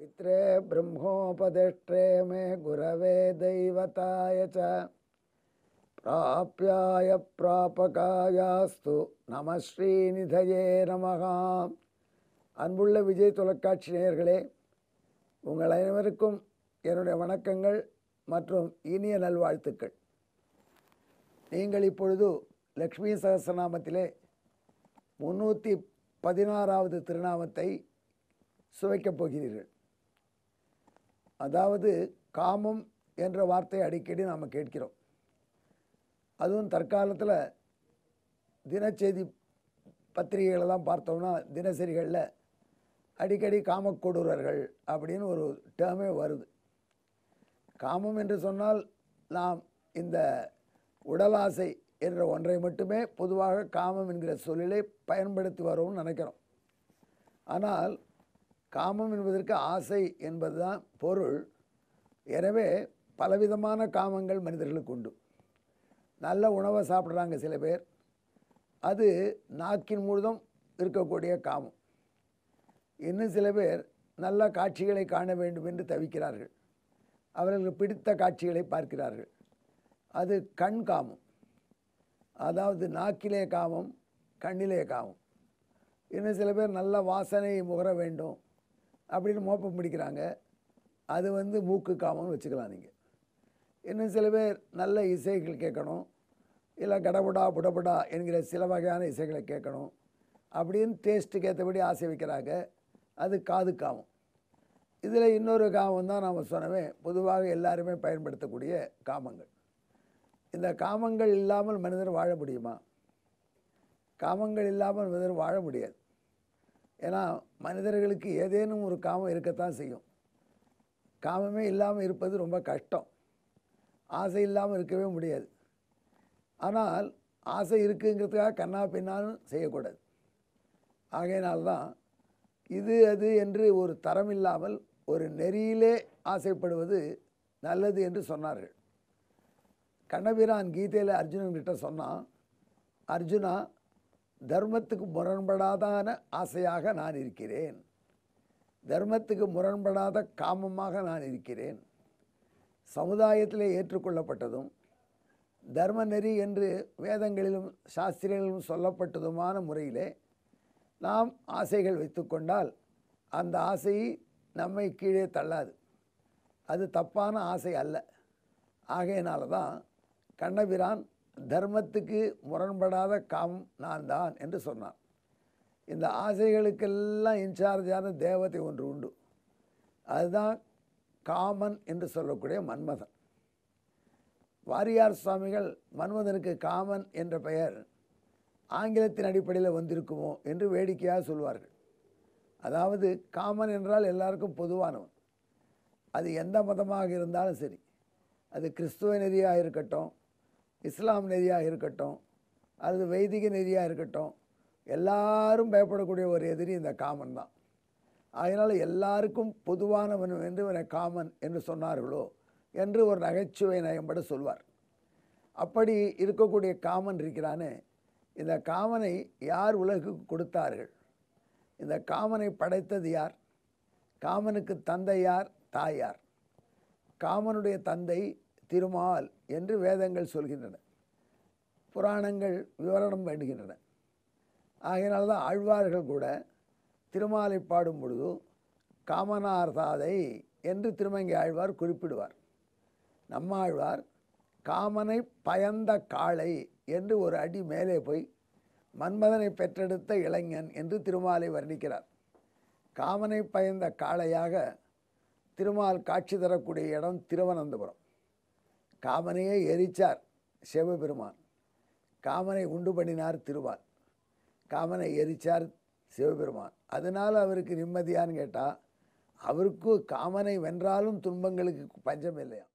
पित्रे ब्रह्मोपदिष्ट्रे मे गुरवे दैवताय च प्राप्याय प्रापकायास्तु நம ஸ்ரீநிதயே நமகா அன்புள்ள விஜய் தொலைக்காட்சி நேயர்களே உங்கள் அனைவருக்கும் என்னுடைய வணக்கங்கள் மற்றும் இனிய நல்வாழ்த்துக்கள் நீங்கள் இப்பொழுது லக்ஷ்மி சகஸ்ரநாமத்திலே முன்னூற்றி பதினாறாவது திருநாமத்தை சுவைக்கப் போகிறீர்கள் அதாவது காமம் என்ற வார்த்தையை அடிக்கடி நாம் கேட்கிறோம். அதுவும் தற்காலத்தில் தினச்செய்தி பத்திரிகைகளெல்லாம் பார்த்தோம்னா தினசரிகளில் அடிக்கடி காமக்கொடூரர்கள் அப்படின்னு ஒரு டேர்மே வருது. காமம் என்று சொன்னால் நாம் இந்த உடலாசை என்ற ஒன்றை மட்டுமே பொதுவாக காமம் என்கிற சொல்லிலே பயன்படுத்தி வரோம்னு நினைக்கிறோம். ஆனால் காமம் என்பதற்கு ஆசை என்பதுதான் பொருள். எனவே பலவிதமான காமங்கள் மனிதர்களுக்கு உண்டு. நல்ல உணவை சாப்பிட்றாங்க சில பேர். அது நாக்கின் முழுதும் இருக்கக்கூடிய காமம். இன்னும் சில பேர் நல்ல காட்சிகளை காண வேண்டும் என்று தவிக்கிறார்கள். அவர்களுக்கு பிடித்த காட்சிகளை பார்க்கிறார்கள். அது கண் காமம். அதாவது நாக்கிலே காமம் கண்ணிலே காமம். இன்னும் சில பேர் நல்ல வாசனை முகர வேண்டும். அப்படின்னு மோப்பம் பிடிக்கிறாங்க. அது வந்து மூக்கு காமம்னு வச்சுக்கலாம் நீங்கள் இன்னும் சில பேர் நல்ல இசைகள் கேட்கணும். இல்லை கடபுடா புடபுடா என்கிற சில வகையான இசைகளை கேட்கணும். அப்படின்னு டேஸ்ட்டுக்கு ஏற்றபடி ஆசை வைக்கிறாங்க. அது காது காமம். இதில் இன்னொரு காமம் தான் நாம் சொன்னவே பொதுவாக எல்லாருமே பயன்படுத்தக்கூடிய காமங்கள். இந்த காமங்கள் இல்லாமல் மனிதர் வாழ முடியுமா? காமங்கள் இல்லாமல் மனிதர் வாழ முடியாது. ஏன்னா மனிதர்களுக்கு ஏதேனும் ஒரு காமம் இருக்கத்தான் செய்யும். காமமே இல்லாமல் இருப்பது ரொம்ப கஷ்டம். ஆசை இல்லாமல் இருக்கவே முடியாது. ஆனால் ஆசை இருக்குங்கிறதுக்காக கண்ணா பின்னாலும் செய்யக்கூடாது. ஆகையினால்தான் இது அது என்று ஒரு தரம் இல்லாமல் ஒரு நெறியிலே ஆசைப்படுவது நல்லது என்று சொன்னார்கள். கண்ணபிரான் கீதையில் அர்ஜுனன்கிட்ட சொன்னான் அர்ஜுனா தர்மத்துக்கு முரண்படாதான ஆசையாக நான் இருக்கிறேன். தர்மத்துக்கு முரண்படாத காமமாக நான் இருக்கிறேன். சமுதாயத்திலே ஏற்றுக்கொள்ளப்பட்டதும் தர்ம நெறி என்று வேதங்களிலும் சாஸ்திரங்களிலும் சொல்லப்பட்டதுமான முறையிலே நாம் ஆசைகள் வைத்துக்கொண்டால் அந்த ஆசை நம்மை கீழே தள்ளாது. அது தப்பான ஆசை அல்ல. ஆகையினால தான் கண்ணபிரான் தர்மத்துக்கு முரண்படாத காமம் நான் தான் என்று சொன்னான். இந்த ஆசைகளுக்கெல்லாம் இன்சார்ஜான தேவதை ஒன்று உண்டு. அதுதான் காமன் என்று சொல்லக்கூடிய மன்மதன். வாரியார் சுவாமிகள் மன்மதனுக்கு காமன் என்ற பெயர் ஆங்கிலத்தின் அடிப்படையில் வந்திருக்குமோ என்று வேடிக்கையாக சொல்வார்கள். அதாவது காமன் என்றால் எல்லாருக்கும் பொதுவானவன். அது எந்த மதமாக இருந்தாலும் சரி அது கிறிஸ்துவ நெறியாக இருக்கட்டும் இஸ்லாம் நெறியாக இருக்கட்டும் அல்லது வைதிக நெறியாக இருக்கட்டும் எல்லாரும் பயப்படக்கூடிய ஒரு எதிரி இந்த காமன் தான். அதனால் எல்லாருக்கும் பொதுவானவன் என்று இவனை காமன் என்று சொன்னார்களோ என்று ஒரு நகைச்சுவை நயம்பட சொல்வார். அப்படி இருக்கக்கூடிய காமன் இருக்கிறானே இந்த காமனை யார் உலகுக்கு கொடுத்தார்கள்? இந்த காமனை படைத்தது யார்? காமனுக்கு தந்தை யார்? தாயார் காமனுடைய தந்தை திருமால் என்று வேதங்கள் சொல்கின்றன. புராணங்கள் விவரணம் வேண்டுகின்றன. ஆகையினால்தான் ஆழ்வார்கள் கூட திருமாலை பாடும் பொழுது காமனார் தாதை என்று திருமங்கை ஆழ்வார் குறிப்பிடுவார். நம்மாழ்வார் காமனை பயந்த காளை என்று ஒரு அடி மேலே போய் மன்மதனை பெற்றெடுத்த இளைஞன் என்று திருமாலை வர்ணிக்கிறார். காமனை பயந்த காளையாக திருமால் காட்சி தரக்கூடிய இடம் திருவனந்தபுரம். காமனையே எரிச்சார் சிவபெருமான். காமனை உண்டு பண்ணினார் திருமால் காமனை எரிச்சார் சிவபெருமான். அதனால் அவருக்கு நிம்மதியான்னு கேட்டால் அவருக்கு காமனை வென்றாலும் துன்பங்களுக்கு பஞ்சம் இல்லையா?